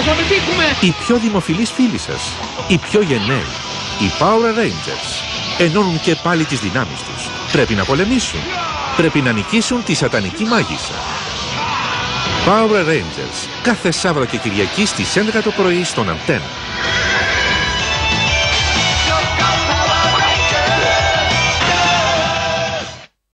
θα πετύχουμε! Οι πιο δημοφιλείς φίλοι σας, οι πιο γενναίοι, οι Power Rangers, ενώνουν και πάλι τις δυνάμεις τους. Πρέπει να πολεμήσουν. Πρέπει να νικήσουν τη σατανική μάγισσα. Power Rangers, κάθε Σάββατο και Κυριακή στις 11 το πρωί στον Αντένα.